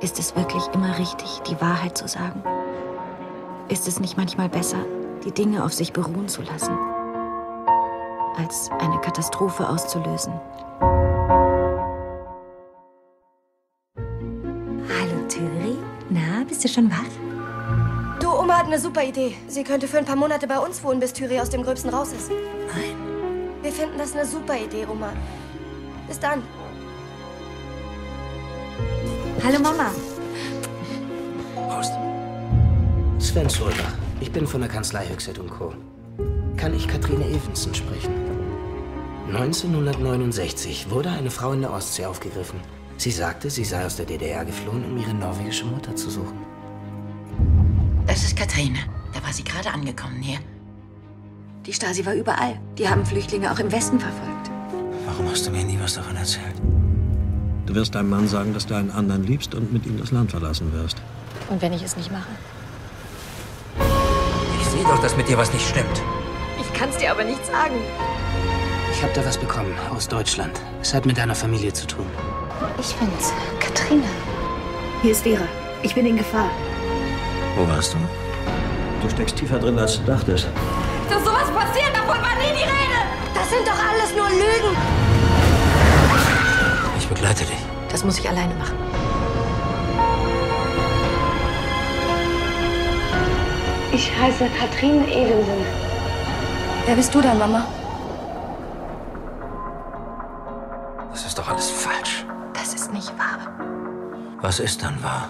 Ist es wirklich immer richtig, die Wahrheit zu sagen? Ist es nicht manchmal besser, die Dinge auf sich beruhen zu lassen, als eine Katastrophe auszulösen? Hallo Thüri. Na, bist du schon wach? Du, Oma hat eine super Idee. Sie könnte für ein paar Monate bei uns wohnen, bis Thüri aus dem Gröbsten raus ist. Nein. Wir finden das eine super Idee, Oma. Bis dann. Hallo Mama. Prost. Sven Solbach. Ich bin von der Kanzlei Höchset und Co. Kann ich Katrine Evensen sprechen? 1969 wurde eine Frau in der Ostsee aufgegriffen. Sie sagte, sie sei aus der DDR geflohen, um ihre norwegische Mutter zu suchen. Das ist Katrine. Da war sie gerade angekommen hier. Die Stasi war überall. Die haben Flüchtlinge auch im Westen verfolgt. Warum hast du mir nie was davon erzählt? Du wirst deinem Mann sagen, dass du einen anderen liebst und mit ihm das Land verlassen wirst. Und wenn ich es nicht mache? Ich sehe doch, dass mit dir was nicht stimmt. Ich kann's dir aber nicht sagen. Ich habe da was bekommen aus Deutschland. Es hat mit deiner Familie zu tun. Ich bin's, Katrine. Hier ist Vera. Ich bin in Gefahr. Wo warst du? Du steckst tiefer drin, als du dachtest. Dass sowas passiert, Das muss ich alleine machen. Ich heiße Katrin Evensen. Wer bist du dann, Mama? Das ist doch alles falsch. Das ist nicht wahr. Was ist dann wahr?